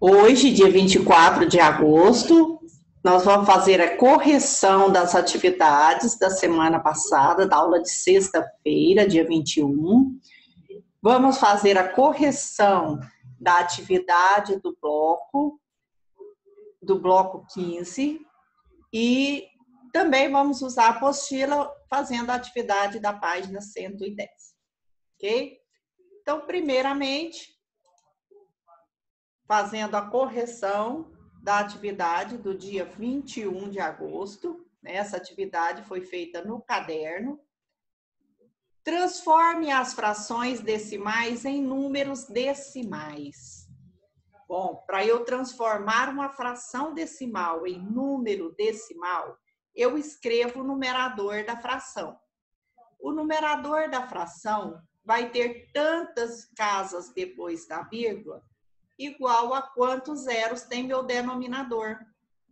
Hoje, dia 24 de agosto, nós vamos fazer a correção das atividades da semana passada, da aula de sexta-feira, dia 21. Vamos fazer a correção da atividade do bloco, do bloco 15, e também vamos usar a apostila fazendo a atividade da página 110. Ok? Então, primeiramente, fazendo a correção da atividade do dia 21 de agosto. Né? Essa atividade foi feita no caderno. Transforme as frações decimais em números decimais. Bom, para eu transformar uma fração decimal em número decimal, eu escrevo o numerador da fração. O numerador da fração vai ter tantas casas depois da vírgula igual a quantos zeros tem meu denominador.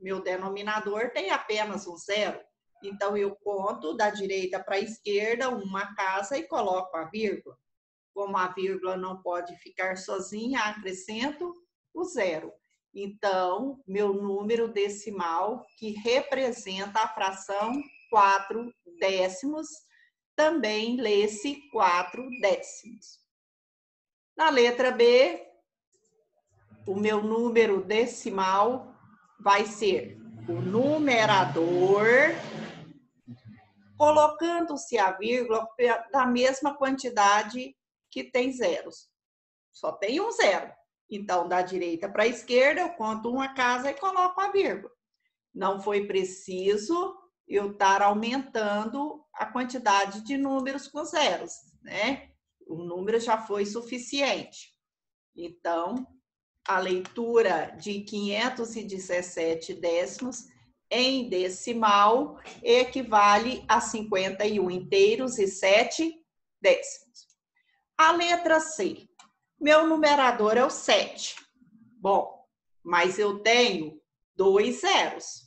Meu denominador tem apenas um zero. Então, eu conto da direita para a esquerda uma casa e coloco a vírgula. Como a vírgula não pode ficar sozinha, acrescento o zero. Então, meu número decimal, que representa a fração 4 décimos, também lê-se 4 décimos. Na letra B, o meu número decimal vai ser o numerador, colocando-se a vírgula da mesma quantidade que tem zeros. Só tem um zero. Então, da direita para a esquerda, eu conto uma casa e coloco a vírgula. Não foi preciso eu estar aumentando a quantidade de números com zeros, né? O número já foi suficiente. Então, a leitura de 517 décimos em decimal equivale a 51 inteiros e 7 décimos. A letra C. Meu numerador é o 7. Bom, mas eu tenho dois zeros.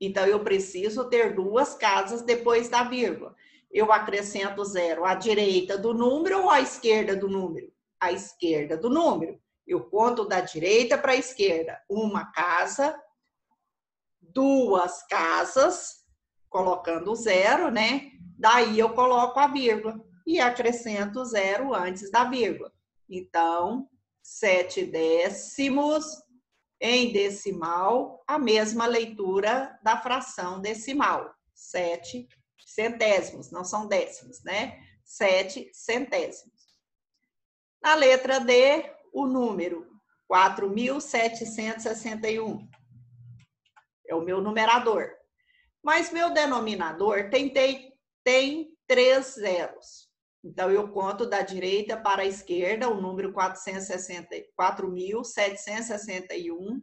Então, eu preciso ter duas casas depois da vírgula. Eu acrescento zero à direita do número ou à esquerda do número? À esquerda do número. Eu conto da direita para a esquerda. Uma casa, duas casas, colocando zero, né? Daí eu coloco a vírgula e acrescento zero antes da vírgula. Então, sete décimos em decimal, a mesma leitura da fração decimal. Sete centésimos, não são décimos, né? Sete centésimos. Na letra D, o número 4.761. É o meu numerador. Mas meu denominador tem, tem, tem três zeros. Então, eu conto da direita para a esquerda o número 4.761.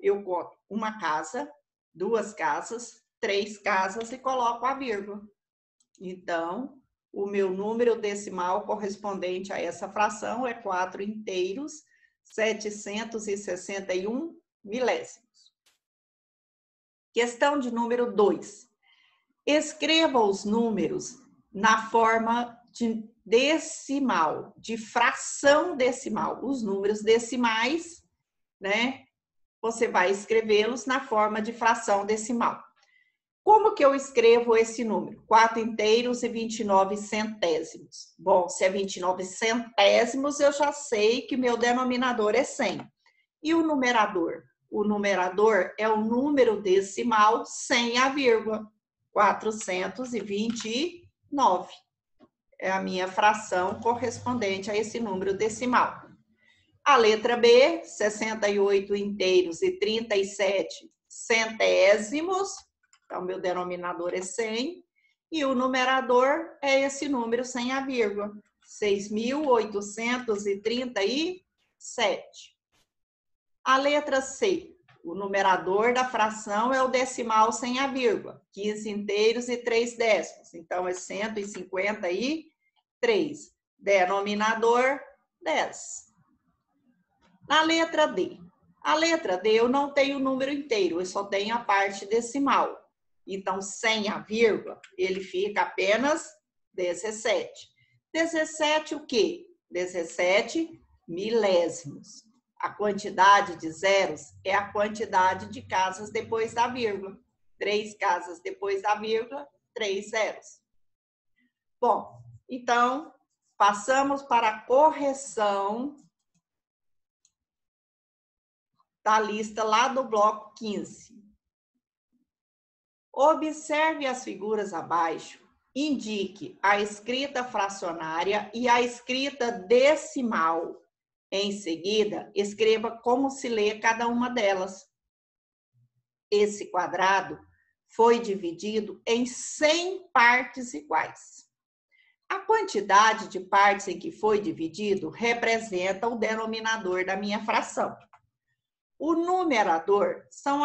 Eu conto uma casa, duas casas, três casas e coloco a vírgula. Então, o meu número decimal correspondente a essa fração é 4 inteiros, 761 milésimos. Questão de número 2. Escreva os números na forma de decimal, de fração decimal. Os números decimais, né? Você vai escrevê-los na forma de fração decimal. Como que eu escrevo esse número? 4 inteiros e 29 centésimos. Bom, se é 29 centésimos, eu já sei que meu denominador é 100. E o numerador? O numerador é o número decimal sem a vírgula. 429 é a minha fração correspondente a esse número decimal. A letra B, 68 inteiros e 37 centésimos então, meu denominador é 100 e o numerador é esse número sem a vírgula, 6.837. A letra C, o numerador da fração é o decimal sem a vírgula, 15 inteiros e 3 décimos, então é 153. Denominador, 10. Na letra D, a letra D eu não tenho o número inteiro, eu só tenho a parte decimal. Então, sem a vírgula, ele fica apenas 17. 17 o quê? 17 milésimos. A quantidade de zeros é a quantidade de casas depois da vírgula. Três casas depois da vírgula, três zeros. Bom, então, passamos para a correção da lista lá do bloco 15. Observe as figuras abaixo. Indique a escrita fracionária e a escrita decimal. Em seguida, escreva como se lê cada uma delas. Esse quadrado foi dividido em 100 partes iguais. A quantidade de partes em que foi dividido representa o denominador da minha fração. O numerador são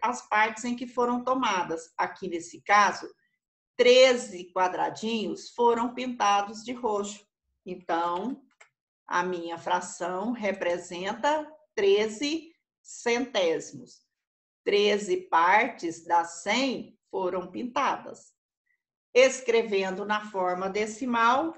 as partes em que foram tomadas. Aqui nesse caso, 13 quadradinhos foram pintados de roxo. Então, a minha fração representa 13 centésimos. 13 partes das 100 foram pintadas escrevendo na forma decimal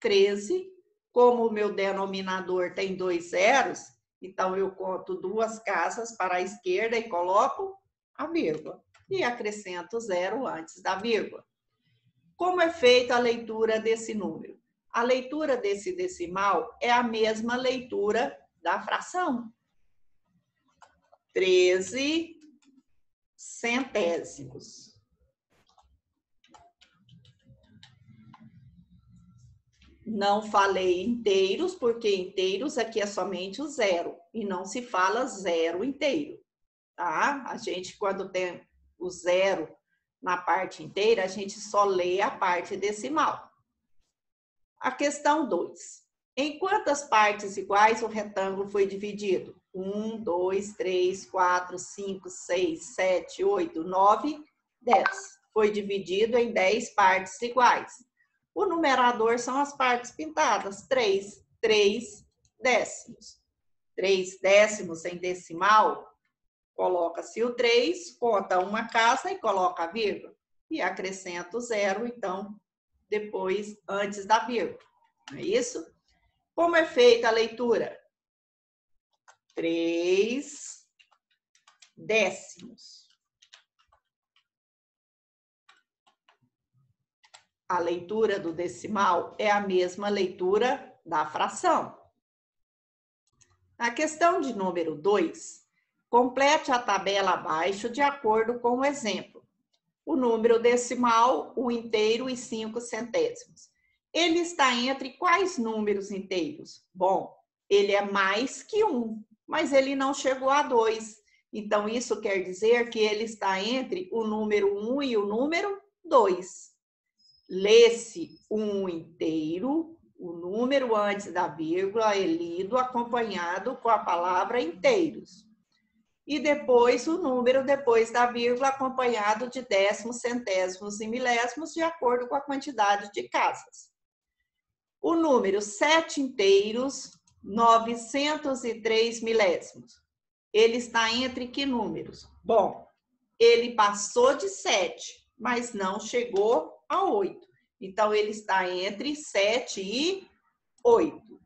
13. Como o meu denominador tem dois zeros, então eu conto duas casas para a esquerda e coloco a vírgula. E acrescento zero antes da vírgula. Como é feita a leitura desse número? A leitura desse decimal é a mesma leitura da fração. 13 centésimos. Não falei inteiros, porque inteiros aqui é somente o zero, e não se fala zero inteiro, tá? A gente, quando tem o zero na parte inteira, a gente só lê a parte decimal. A questão 2. Em quantas partes iguais o retângulo foi dividido? 1, 2, 3, 4, 5, 6, 7, 8, 9, 10. Foi dividido em 10 partes iguais. O numerador são as partes pintadas, 3, 3 décimos. 3 décimos em decimal, coloca-se o 3, conta uma casa e coloca a vírgula. E acrescenta o zero, então, depois, antes da vírgula. Não é isso? Como é feita a leitura? 3 décimos. A leitura do decimal é a mesma leitura da fração. Na questão de número 2, complete a tabela abaixo de acordo com o exemplo. O número decimal, o inteiro e 5 centésimos. Ele está entre quais números inteiros? Bom, ele é mais que um, mas ele não chegou a dois. Então, isso quer dizer que ele está entre o número 1 um e o número 2 lê-se um inteiro, o número antes da vírgula é lido acompanhado com a palavra inteiros. E depois o número depois da vírgula acompanhado de décimos, centésimos e milésimos de acordo com a quantidade de casas. O número sete inteiros, 903 milésimos. Ele está entre que números? Bom, ele passou de 7, mas não chegou a 8. Então, ele está entre 7 e 8.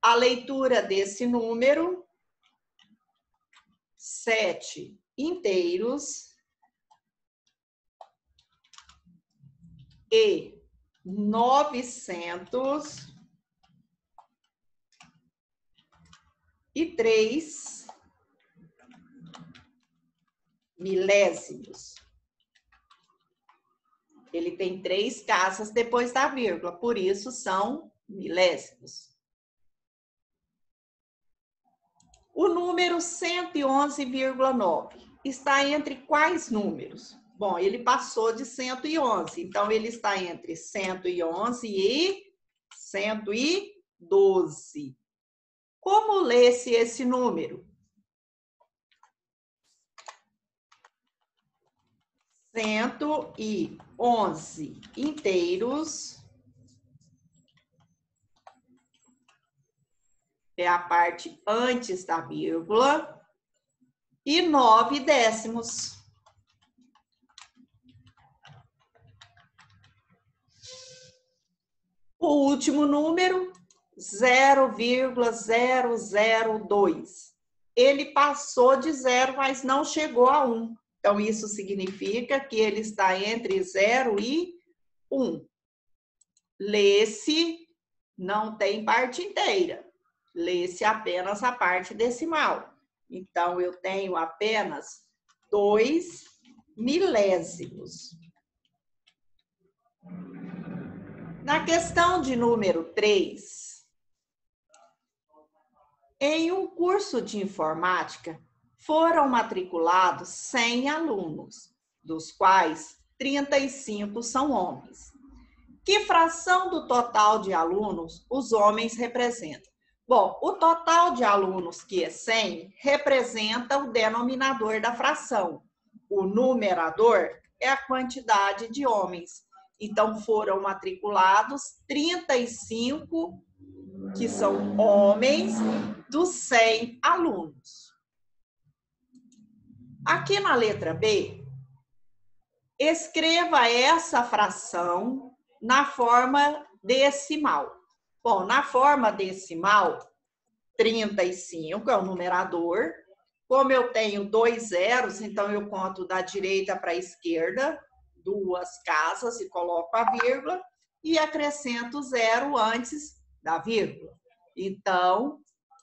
A leitura desse número, 7 inteiros e 900 e 3 milésimos. Ele tem três casas depois da vírgula, por isso são milésimos. O número 111,9 está entre quais números? Bom, ele passou de 111, então ele está entre 111 e 112. Como lê-se esse número? Cento e 11 inteiros. É a parte antes da vírgula. E 9 décimos. O último número, 0,002. Ele passou de zero, mas não chegou a 1. Então, isso significa que ele está entre 0 e 1. Lê-se, não tem parte inteira. Lê-se apenas a parte decimal. Então, eu tenho apenas 2 milésimos. Na questão de número 3, em um curso de informática, foram matriculados 100 alunos, dos quais 35 são homens. Que fração do total de alunos os homens representam? Bom, o total de alunos, que é 100, representa o denominador da fração. O numerador é a quantidade de homens. Então, foram matriculados 35, que são homens, dos 100 alunos. Aqui na letra B, escreva essa fração na forma decimal. Bom, na forma decimal, 35 é o numerador. Como eu tenho dois zeros, então eu conto da direita para a esquerda, duas casas e coloco a vírgula e acrescento zero antes da vírgula. Então,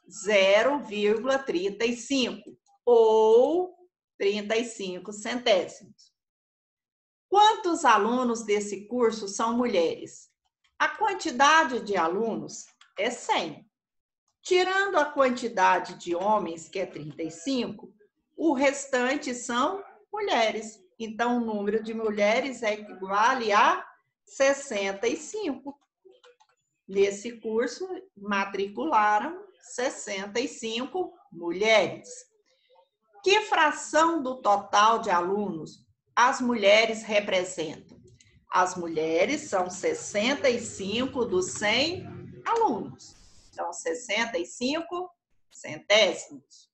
0,35 ou 35 centésimos. Quantos alunos desse curso são mulheres? A quantidade de alunos é 100. Tirando a quantidade de homens, que é 35, o restante são mulheres. Então, o número de mulheres é equivale a 65. Nesse curso, matricularam 65 mulheres. Que fração do total de alunos as mulheres representam? As mulheres são 65 dos 100 alunos. Então, 65 centésimos.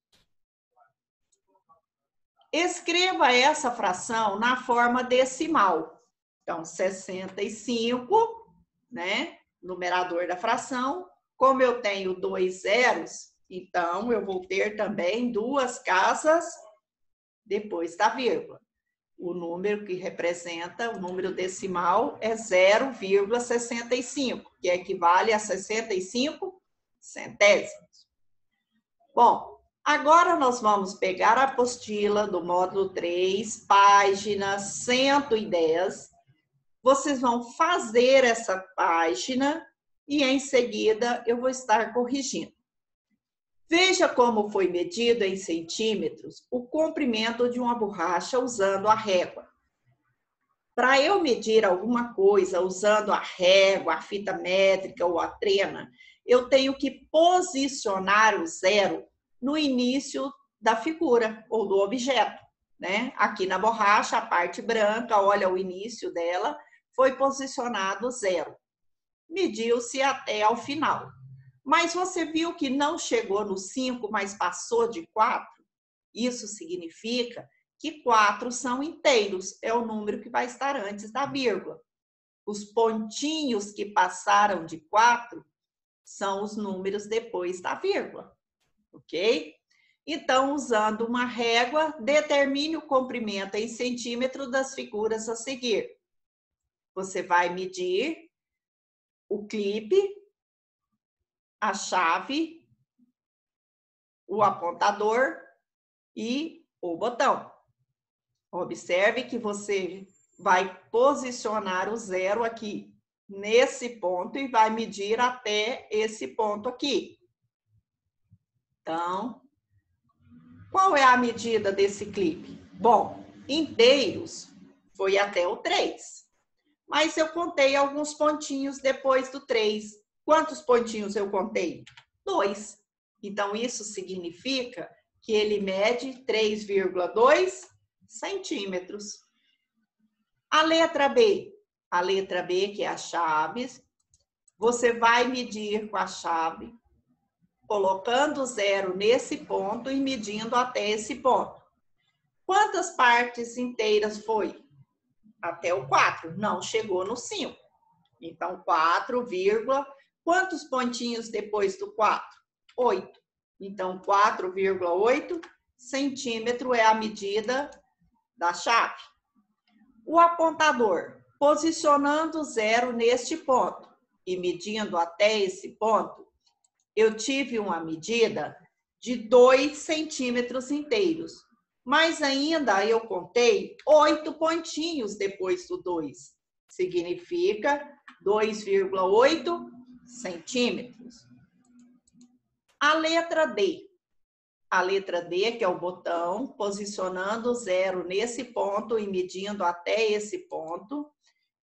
Escreva essa fração na forma decimal. Então, 65, né? Numerador da fração. Como eu tenho dois zeros, então eu vou ter também duas casas depois da vírgula o número que representa, o número decimal é 0,65, que equivale a 65 centésimos. Bom, agora nós vamos pegar a apostila do módulo 3, página 110. Vocês vão fazer essa página e em seguida eu vou estar corrigindo. Veja como foi medido em centímetros o comprimento de uma borracha usando a régua. Para eu medir alguma coisa usando a régua, a fita métrica ou a trena, eu tenho que posicionar o zero no início da figura ou do objeto. Né? Aqui na borracha, a parte branca, olha o início dela, foi posicionado zero. Mediu-se até ao final. Mas você viu que não chegou no 5, mas passou de 4? Isso significa que 4 são inteiros, é o número que vai estar antes da vírgula. Os pontinhos que passaram de 4 são os números depois da vírgula, ok? Então, usando uma régua, determine o comprimento em centímetro das figuras a seguir. Você vai medir o clipe a chave, o apontador e o botão. Observe que você vai posicionar o zero aqui nesse ponto e vai medir até esse ponto aqui. Então, qual é a medida desse clipe? Bom, inteiros foi até o 3. Mas eu contei alguns pontinhos depois do 3. Quantos pontinhos eu contei? Dois. Então, isso significa que ele mede 3,2 centímetros. A letra B. A letra B, que é a chave, você vai medir com a chave, colocando zero nesse ponto e medindo até esse ponto. Quantas partes inteiras foi? Até o 4. Não chegou no 5. Então, 4, Quantos pontinhos depois do 4? 8. Então, 4,8 centímetro é a medida da chave. O apontador, posicionando zero neste ponto e medindo até esse ponto, eu tive uma medida de 2 centímetros inteiros. Mas ainda eu contei oito pontinhos depois do 2. Significa 2,8 centímetros. A letra D. A letra D, que é o botão, posicionando zero nesse ponto e medindo até esse ponto,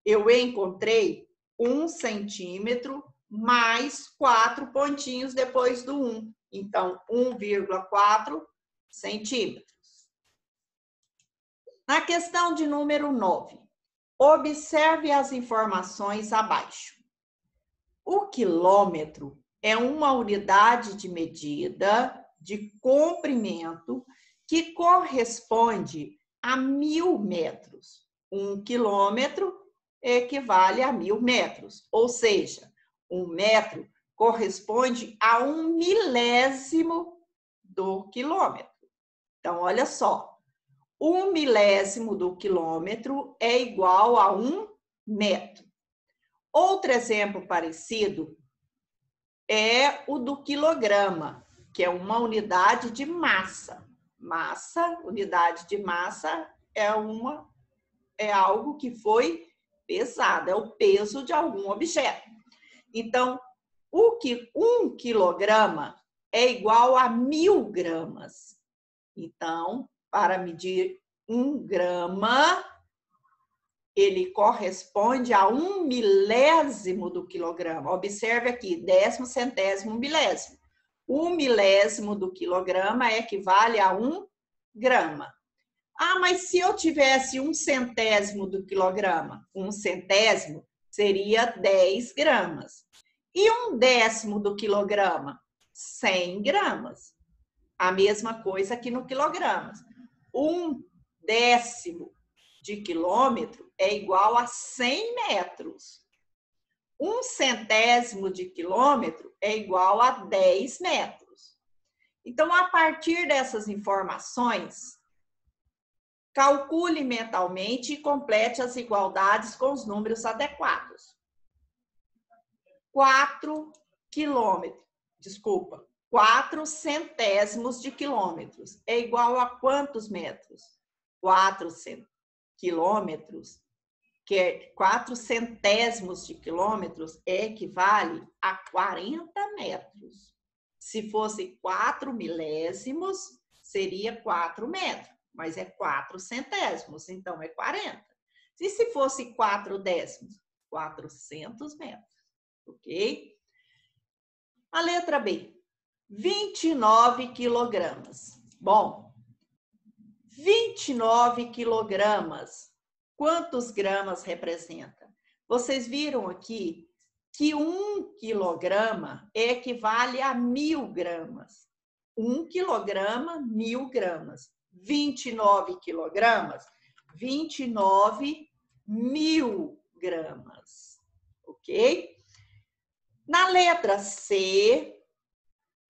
eu encontrei um centímetro mais quatro pontinhos depois do 1. Então, 1,4 centímetros. Na questão de número 9, observe as informações abaixo. O quilômetro é uma unidade de medida de comprimento que corresponde a mil metros. Um quilômetro equivale a mil metros, ou seja, um metro corresponde a um milésimo do quilômetro. Então, olha só, um milésimo do quilômetro é igual a um metro. Outro exemplo parecido é o do quilograma, que é uma unidade de massa. Massa, unidade de massa é uma é algo que foi pesado, é o peso de algum objeto. Então, o que um quilograma é igual a mil gramas. Então, para medir um grama, ele corresponde a um milésimo do quilograma. Observe aqui, décimo, centésimo, milésimo. Um milésimo do quilograma equivale a um grama. Ah, mas se eu tivesse um centésimo do quilograma, um centésimo seria 10 gramas. E um décimo do quilograma? 100 gramas. A mesma coisa aqui no quilogramas. Um décimo de quilômetro é igual a 100 metros. Um centésimo de quilômetro é igual a 10 metros. Então, a partir dessas informações, calcule mentalmente e complete as igualdades com os números adequados. 4 quilômetros, desculpa, 4 centésimos de quilômetros é igual a quantos metros? 4 quilômetros, que é 4 centésimos de quilômetros, equivale a 40 metros. Se fosse 4 milésimos, seria 4 metros, mas é 4 centésimos, então é 40. E se fosse 4 décimos? 400 metros, ok? A letra B, 29 quilogramas. Bom, 29 quilogramas. Quantos gramas representa? Vocês viram aqui que um quilograma equivale a mil gramas. Um quilograma, mil gramas. 29 quilogramas, 29 mil gramas. Ok? Na letra C,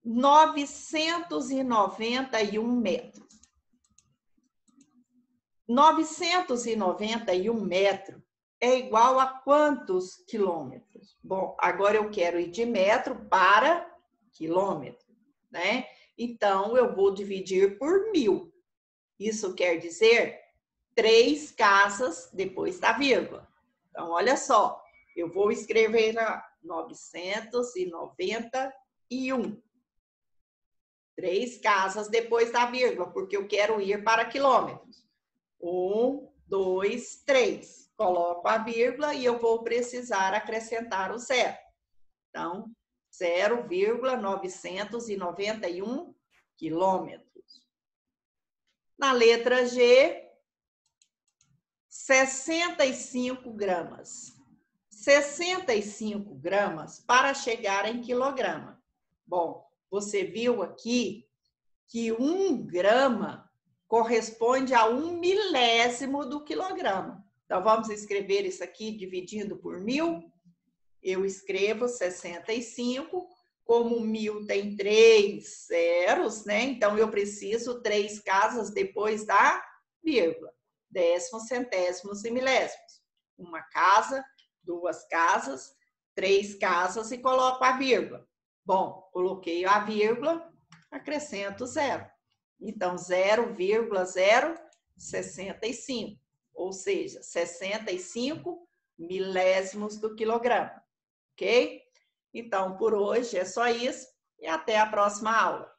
991 metros. 991 metros é igual a quantos quilômetros? Bom, agora eu quero ir de metro para quilômetro, né? Então, eu vou dividir por mil. Isso quer dizer três casas depois da vírgula. Então, olha só, eu vou escrever lá 991. Três casas depois da vírgula, porque eu quero ir para quilômetros. Um, dois, três. Coloco a vírgula e eu vou precisar acrescentar o zero. Então, 0,991 quilômetros. Na letra G, 65 gramas. 65 gramas para chegar em quilograma. Bom, você viu aqui que um grama corresponde a um milésimo do quilograma. Então, vamos escrever isso aqui dividindo por mil. eu escrevo 65, como mil tem três zeros, né? Então eu preciso três casas depois da vírgula. Décimos, centésimos e milésimos. Uma casa, duas casas, três casas e coloco a vírgula. Bom, coloquei a vírgula, acrescento zero. Então, 0,065, ou seja, 65 milésimos do quilograma, ok? Então, por hoje é só isso e até a próxima aula.